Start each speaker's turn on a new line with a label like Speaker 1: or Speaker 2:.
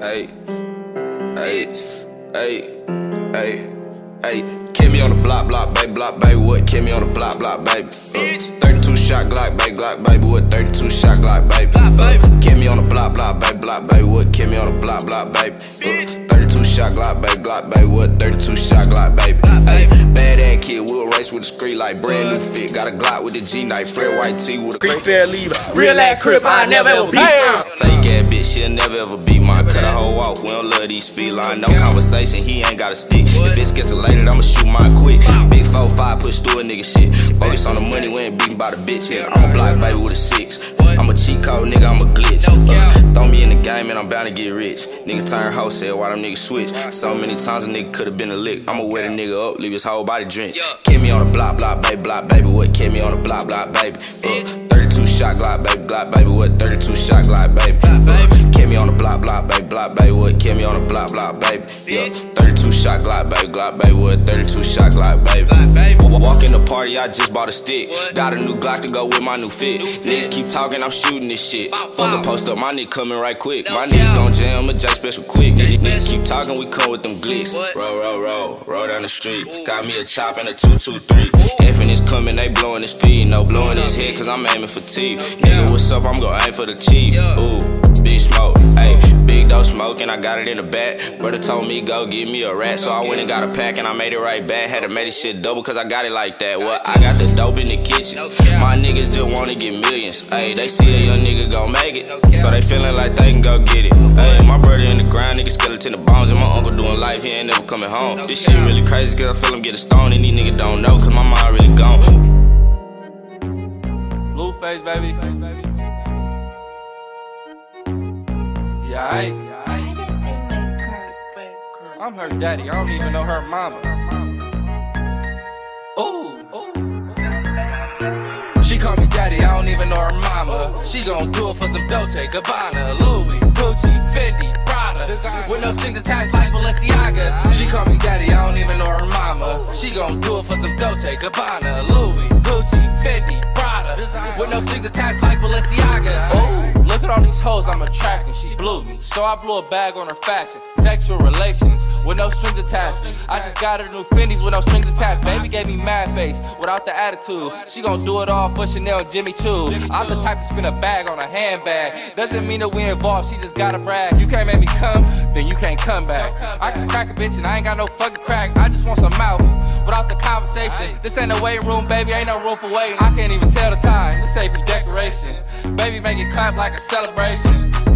Speaker 1: Hey, hey, hey, hey, hey. Kill me on the block, block, baby, block, baby. What? Kill me on the block, block, baby. Uh, 32 shot Glock, baby, Glock, baby. What? 32 shot Glock, baby. Uh, kill me on the block, block, baby, block, baby. What? Kill me on the block, block, baby. 32 shot Glock, baby, Glock, baby. What? 32 shot Glock, baby. Hey, bad ass kid, we'll race with the street like brand new fit. Got a Glock with the G knife, Fred White T with a
Speaker 2: Creep fair leave. Real ass crip, I never ever be.
Speaker 1: Fake ass bitch, she'll never ever be mine. Cut a hoe off, we don't love these feline. No conversation, he ain't got a stick. If it's escalated, I'ma shoot mine quick. Big 4-5, push through a nigga shit. Focus on the money, we ain't beating by the bitch. Yeah, I'm a block baby with a six. I'm a cheat code, nigga, I'm a game and I'm bound to get rich. Nigga turn wholesale while them niggas switch. So many times a nigga could've been a lick. I'ma wet a nigga up, leave his whole body drenched. Kill me on the block, block, baby, block, baby. What? Kill me on the block, block, baby. Uh, 32 shot Glock, baby, Glock, baby. What? 32 shot Glock, baby. Uh, kill me on the block, block, baby, block, baby. What? Kill me on the block, block, baby. Yeah, 32 shot Glock, baby, Glock, baby. What? 32 shot Glock, baby. I just bought a stick. Got a new Glock to go with my new fit. Niggas keep talking, I'm shooting this shit. Fuck a post up, my nigga coming right quick. My niggas gon' jam a J special quick. These niggas keep talking, we come with them glicks. Roll, roll, roll, roll down the street. Got me a chop and a 223. Effing is coming, they blowing his feet. No blowing his head, cause I'm aiming for teeth. Nigga, what's up? I'm gon' aim for the chief. Ooh, big smoke. Ayy, big dope smoke, and I got it in the back. Brother told me go give me a rat, so I went and got a pack and I made it right back. Had to make this shit double, cause I got it like that. Well, I got the dope in the kitchen. My niggas just wanna get millions. Ayy, they see a young nigga gon' make it, so they feeling like they can go get it. Ayy, my brother in the ground, nigga skeleton the bones, and my uncle doing life, he ain't never coming home. This shit really crazy, cause I feel him get a stone, and these niggas don't know, cause my mind really gone.
Speaker 2: Blueface, baby. Yeah, I. I'm her daddy. I don't even know her mama. Ooh, ooh. She call me daddy. I don't even know her mama. She gon' do it for some Dolce, Gabbana, Louis, Gucci, Fendi, Prada. With no strings attached like Balenciaga. She call me daddy. I don't even know her mama. She gon' do it for some Dolce, Gabbana, Louis, Gucci, Fendi, Prada. With no strings attached like Balenciaga. Ooh, look at all these hoes I'm attracting. She blew me, so I blew a bag on her fashion. Sexual relations with no strings attached. I just got her new Fendi's with no strings attached. Baby gave me mad face without the attitude. She gon' do it all for Chanel and Jimmy Choo. I'm the type to spin a bag on a handbag. Doesn't mean that we involved, she just gotta brag. You can't make me come, then you can't come back. I can crack a bitch and I ain't got no fucking crack. I just want some mouth without the conversation. This ain't a waiting room, baby. Ain't no room for waiting. I can't even tell the time. This ain't for decoration. Baby, make it clap like a celebration.